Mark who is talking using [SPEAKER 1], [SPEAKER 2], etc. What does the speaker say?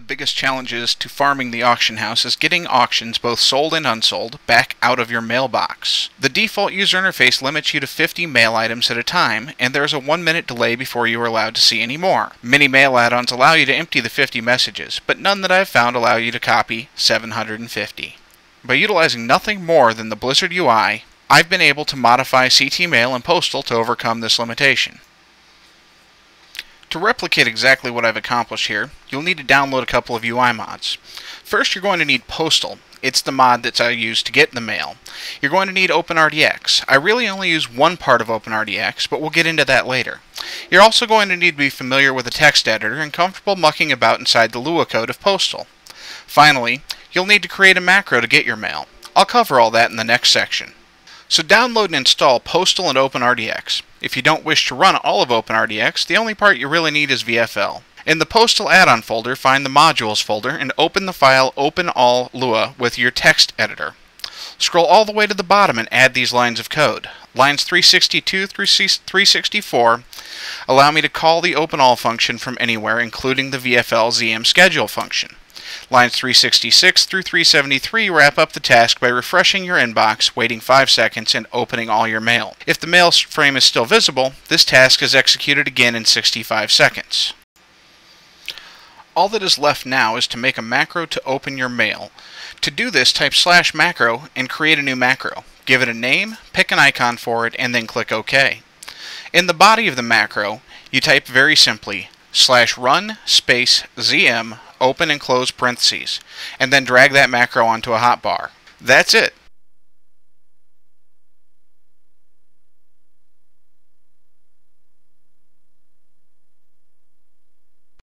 [SPEAKER 1] biggest challenges to farming the auction house is getting auctions, both sold and unsold, back out of your mailbox. The default user interface limits you to 50 mail items at a time, and there is a one minute delay before you are allowed to see any more. Many mail add ons allow you to empty the 50 messages, but none that I've found allow you to copy 750. By utilizing nothing more than the Blizzard UI, I've been able to modify CT Mail and Postal to overcome this limitation. To replicate exactly what I've accomplished here, you'll need to download a couple of UI mods. First, you're going to need Postal. It's the mod that I use to get the mail. You're going to need OpenRDX. I really only use one part of OpenRDX, but we'll get into that later. You're also going to need to be familiar with a text editor and comfortable mucking about inside the Lua code of Postal. Finally, you'll need to create a macro to get your mail. I'll cover all that in the next section. So download and install Postal and OpenRDX. If you don't wish to run all of OpenRDX, the only part you really need is VFL. In the Postal add-on folder, find the Modules folder and open the file Open All Lua with your text editor. Scroll all the way to the bottom and add these lines of code. Lines 362 through 364 allow me to call the Open All function from anywhere, including the VFL ZM schedule function. Lines 366 through 373 wrap up the task by refreshing your inbox, waiting 5 seconds, and opening all your mail. If the mail frame is still visible, this task is executed again in 65 seconds. All that is left now is to make a macro to open your mail. To do this, type slash macro and create a new macro. Give it a name, pick an icon for it, and then click OK. In the body of the macro, you type very simply slash run space zm open and close parentheses, and then drag that macro onto a hotbar. That's it.